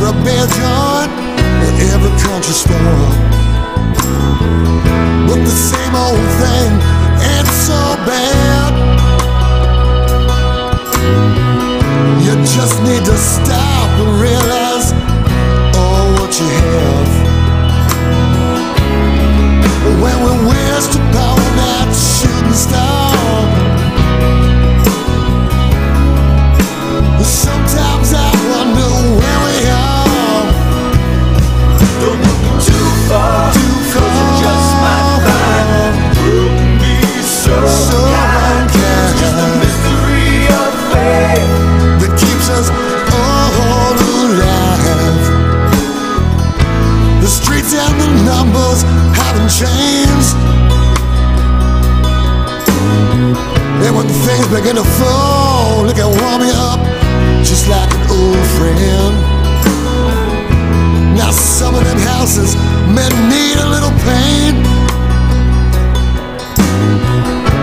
every bedroom and every country store. But the same old thing. dreams And when things begin to fall, They can warm me up Just like an old friend. Now some of them houses Men need a little pain.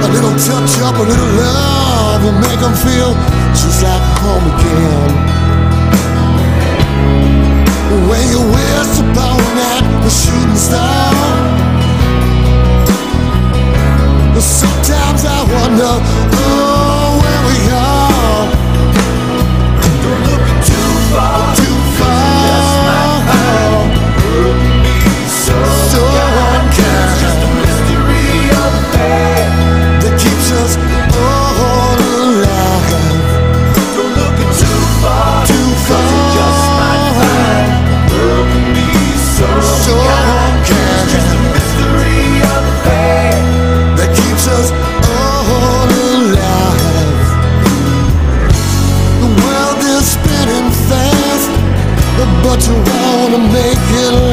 A little touch up, a little love Will make them feel just like home again. When you whistle blowing at the shooting star you.